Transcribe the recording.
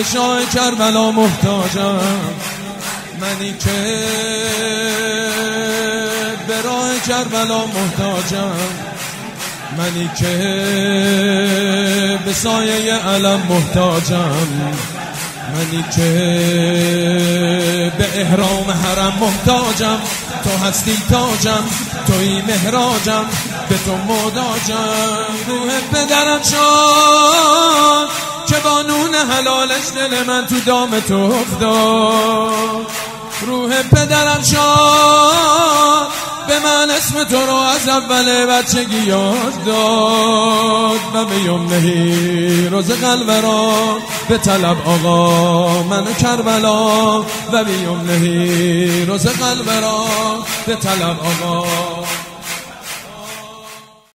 به شاه کربلا محتاجم. منی که به راه کربلا محتاجم. منی که به سایه علم محتاجم. منی که به احرام حرم محتاجم. تو هستی تاجم توی مهراجم. به تو مداجم. روح پدرم نون حلالش دل من تو دام تو افتاد. روح پدرم شد به من اسم تو رو از اول بچگی یاد داد. و به یمنهی روز قلب به طلب آقا من کربلا. و به یمنهی روز قلب به طلب آقا